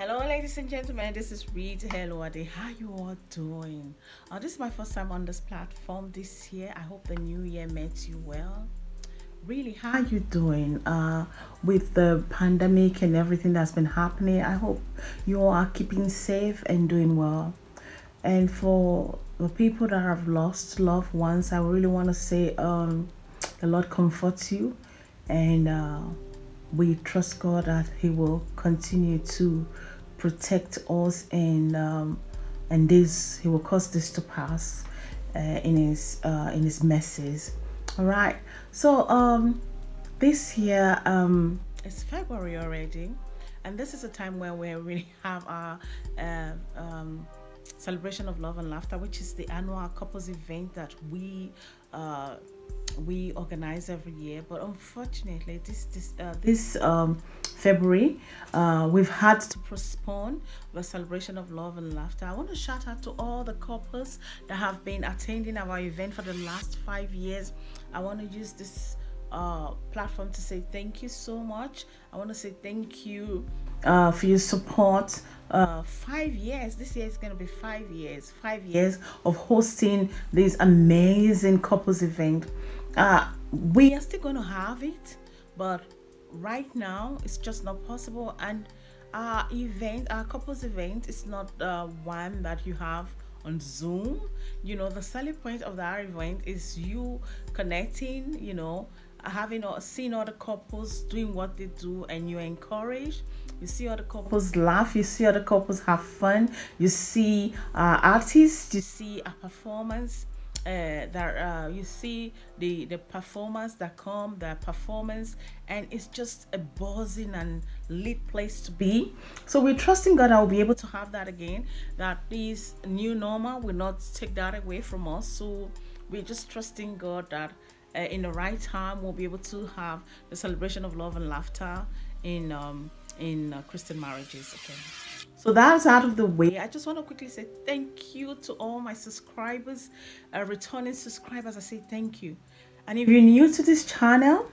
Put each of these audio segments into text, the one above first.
Hello, ladies and gentlemen. This is Rit Eluwade. How you all doing? Uh, this is my first time on this platform this year. I hope the new year met you well. Really, how you doing? Uh, with the pandemic and everything that's been happening, I hope you all are keeping safe and doing well. And for the people that have lost loved ones, I really want to say, um, the Lord comforts you, and uh, we trust God that He will continue to protect us and um, and this he will cause this to pass uh, in his uh, in his messes. All right so um this year um it's february already and this is a time where we really have our uh, um, celebration of love and laughter which is the annual couples event that we uh, we organize every year but unfortunately this this uh, this um february uh we've had to postpone the celebration of love and laughter. I want to shout out to all the couples that have been attending our event for the last five years. I want to use this uh platform to say thank you so much. I want to say thank you uh for your support. Uh five years this year is going to be five years five years of hosting this amazing couples event uh, we are still going to have it, but right now it's just not possible. And our event, our couples event, is not uh, one that you have on Zoom. You know, the selling point of that event is you connecting, you know, having or seeing other couples doing what they do and you encourage you see other couples laugh you see other couples have fun you see uh, artists you see a performance uh, that uh, you see the the performers that come, the performance, and it's just a buzzing and lit place to be. So we're trusting God I will be able to have that again. That this new normal will not take that away from us. So we're just trusting God that uh, in the right time we'll be able to have the celebration of love and laughter in um, in uh, Christian marriages again. So that's out of the way. I just want to quickly say thank you to all my subscribers, uh, returning subscribers. I say thank you. And if you're new to this channel,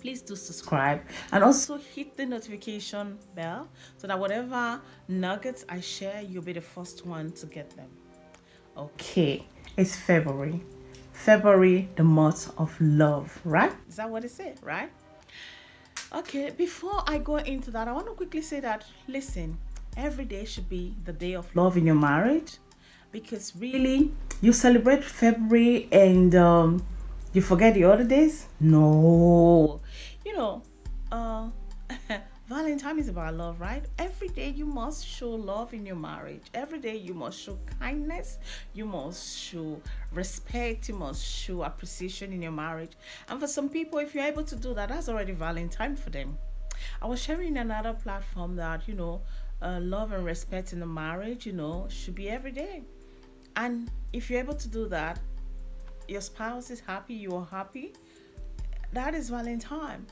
please do subscribe and also hit the notification bell so that whatever nuggets I share, you'll be the first one to get them. Okay, it's February. February, the month of love, right? Is that what it said, right? Okay, before I go into that, I want to quickly say that listen, every day should be the day of love in your marriage because really you celebrate February and um, you forget the other days. No, you know, uh, Valentine is about love, right? Every day you must show love in your marriage. Every day you must show kindness. You must show respect. You must show appreciation in your marriage. And for some people, if you're able to do that, that's already Valentine for them. I was sharing another platform that, you know, uh, love and respect in the marriage, you know, should be every day. And if you're able to do that, your spouse is happy, you're happy, that is Valentine.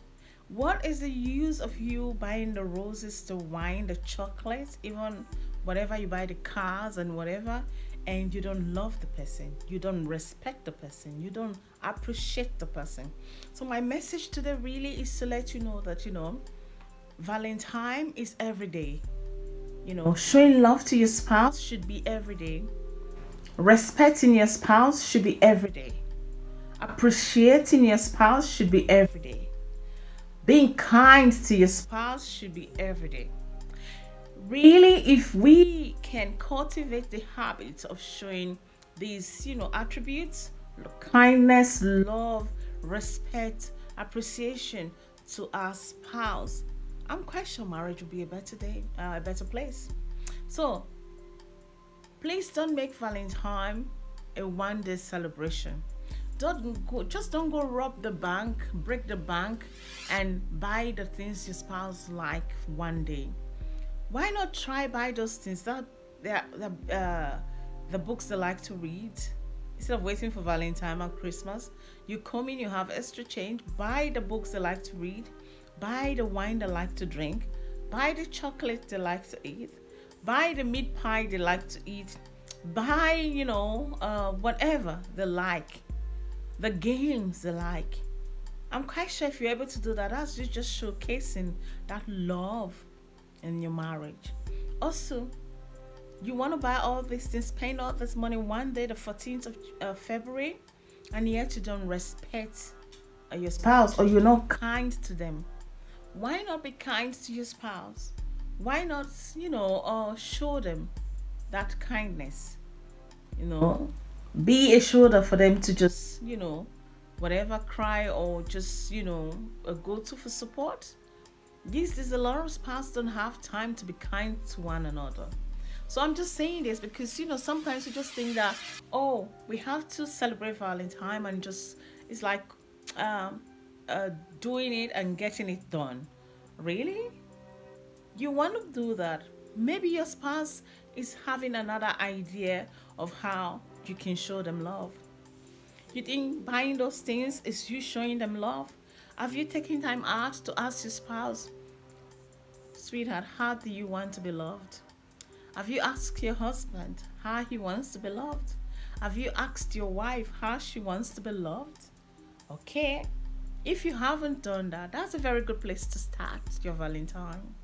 What is the use of you buying the roses, the wine, the chocolates, even whatever you buy, the cars and whatever, and you don't love the person, you don't respect the person, you don't appreciate the person? So, my message today really is to let you know that, you know, Valentine is every day. You know, oh, showing love to your spouse should be every day. Respecting your spouse should be every day. Appreciating your spouse should be every day. Being kind to your spouse should be every day. Really, if we can cultivate the habit of showing these, you know, attributes, kindness, love, respect, appreciation to our spouse, I'm quite sure marriage will be a better day, uh, a better place. So please don't make Valentine a one day celebration. Don't go, just don't go rob the bank, break the bank, and buy the things your spouse like one day. Why not try buy those things that the uh, the books they like to read instead of waiting for Valentine or Christmas? You come in, you have extra change, buy the books they like to read buy the wine they like to drink, buy the chocolate they like to eat, buy the meat pie they like to eat, buy, you know, uh, whatever they like, the games like. I'm quite sure if you're able to do that, that's you just showcasing that love in your marriage. Also, you want to buy all these things, spend all this money one day, the 14th of uh, February, and yet you don't respect uh, your spouse or you're not kind to them. Why not be kind to your spouse? Why not, you know, uh, show them that kindness? You know, be a shoulder for them to just, you know, whatever cry or just, you know, a go to for support. This is a lot of spouses don't have time to be kind to one another. So I'm just saying this because you know sometimes we just think that oh we have to celebrate Valentine and just it's like um, uh, doing it and getting it done. Really? You want to do that? Maybe your spouse is having another idea of how you can show them love. You think buying those things is you showing them love? Have you taken time out to ask your spouse, sweetheart, how do you want to be loved? Have you asked your husband how he wants to be loved? Have you asked your wife how she wants to be loved? Okay. If you haven't done that, that's a very good place to start your Valentine.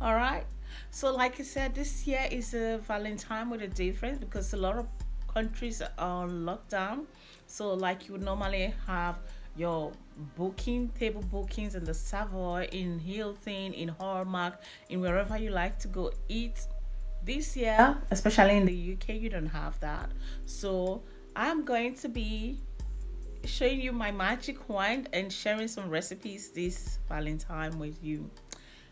All right. So, like I said, this year is a Valentine with a difference because a lot of countries are on lockdown. So, like you would normally have your booking table bookings in the Savoy, in Hilton, in Hallmark, in wherever you like to go eat this year, especially in the UK, you don't have that. So I'm going to be showing you my magic wand and sharing some recipes this Valentine with you.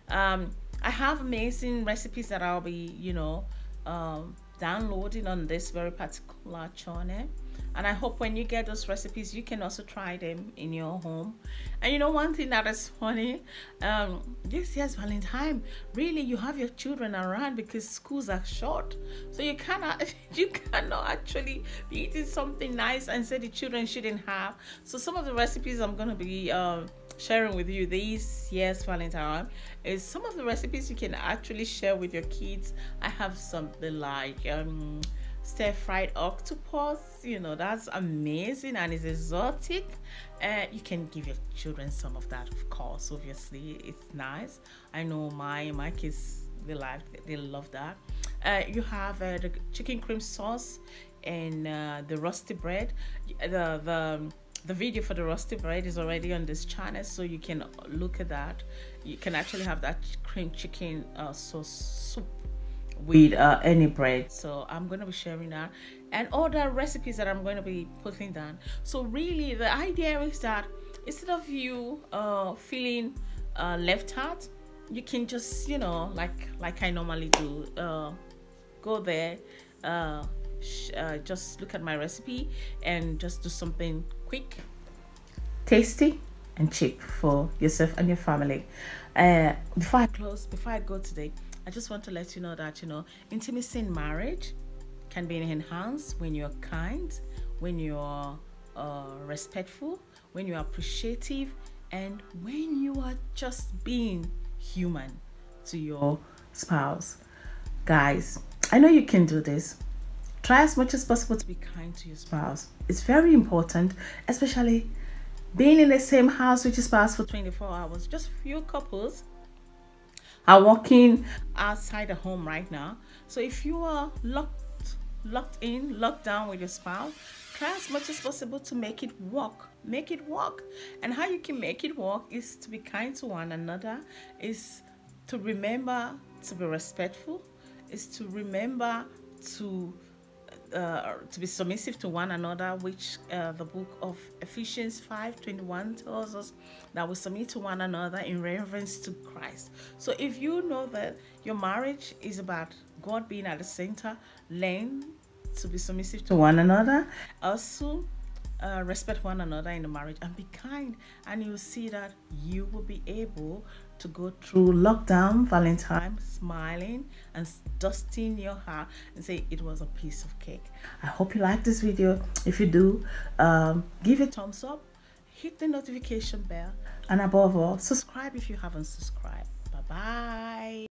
Um, I have amazing recipes that I'll be, you know, um, downloading on this very particular channel. And i hope when you get those recipes you can also try them in your home. And you know one thing that is funny um this year's valentine really you have your children around because schools are short. So you cannot you cannot actually be eating something nice and say the children shouldn't have. So some of the recipes i'm going to be um sharing with you this year's valentine is some of the recipes you can actually share with your kids. I have something like um stir fried octopus you know that's amazing and it's exotic. Uh, you can give your children some of that of course obviously it's nice. I know my my kids they like they love that. Uh, you have uh, the chicken cream sauce and uh, the rusty bread. The the the video for the rusty bread is already on this channel so you can look at that. You can actually have that cream chicken uh, sauce soup with uh, any bread. So i'm going to be sharing that and all the recipes that i'm going to be putting down. So really the idea is that instead of you uh, feeling uh, left out you can just you know like like i normally do uh, go there uh, just look at my recipe and just do something quick tasty and cheap for yourself and your family uh, before i close before i go today I just want to let you know that, you know, intimacy in marriage can be enhanced when you're kind, when you're uh, respectful, when you're appreciative, and when you are just being human to your spouse. Guys, I know you can do this. Try as much as possible to be kind to your spouse. It's very important, especially being in the same house with your spouse for 24 hours. Just few couples are working outside the home right now. So if you are locked, locked in, locked down with your spouse, try as much as possible to make it work. Make it work. And how you can make it work is to be kind to one another, is to remember to be respectful, is to remember to uh, to be submissive to one another, which uh, the book of Ephesians 5:21 tells us that we submit to one another in reverence to Christ. So if you know that your marriage is about God being at the center, learn to be submissive to one another. Also, uh, respect one another in the marriage and be kind, and you'll see that you will be able to go through lockdown, Valentine, smiling and dusting your hair and say it was a piece of cake. I hope you like this video. If you do, um, give it thumbs up, hit the notification bell, and above all, subscribe if you haven't subscribed. Bye bye.